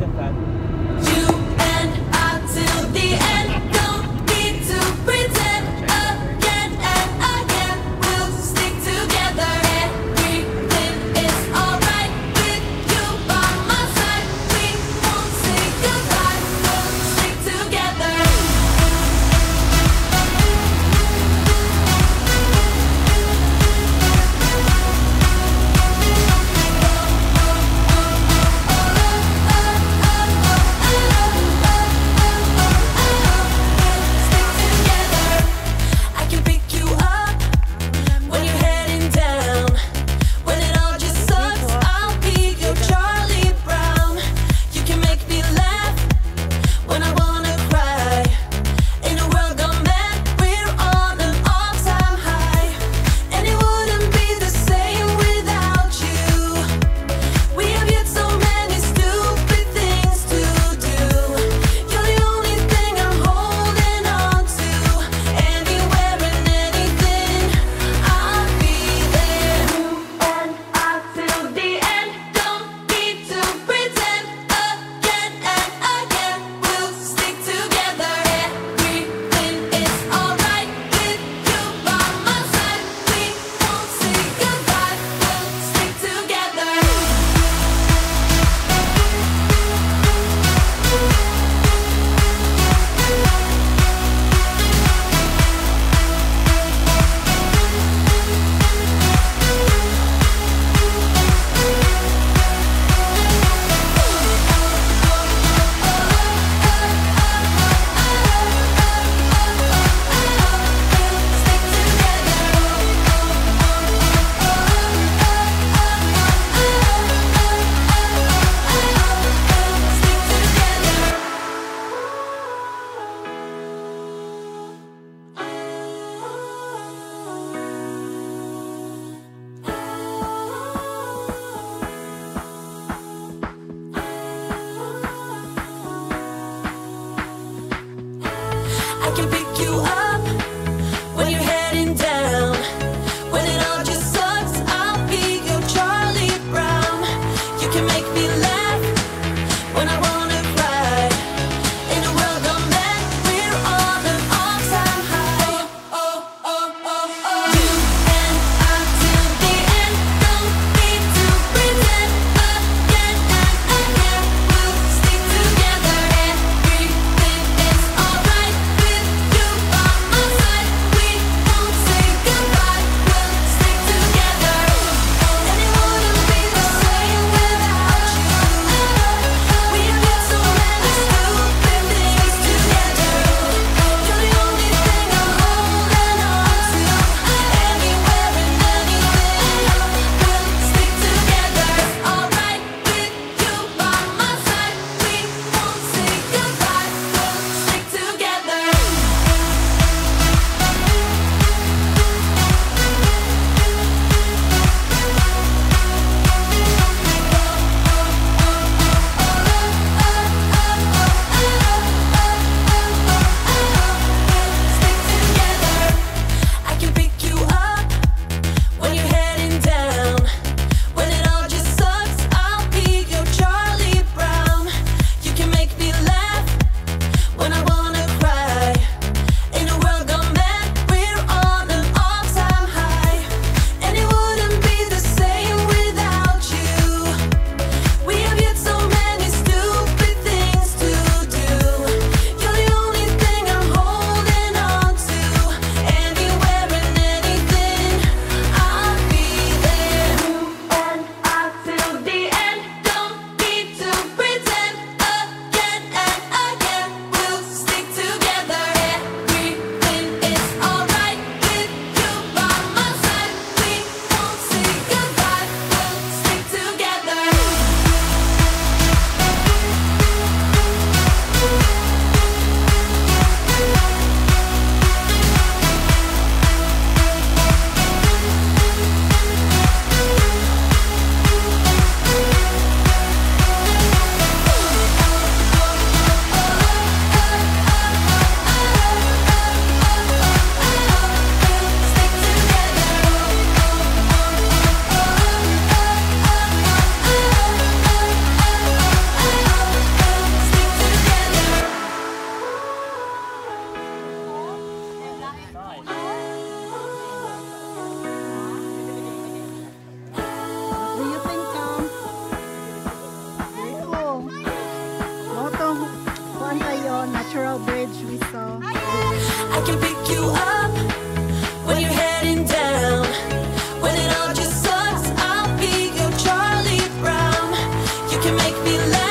chân tấn can pick Natural Bridge we saw. I can pick you up when you're heading down. When it all just sucks, I'll be your Charlie Brown. You can make me laugh.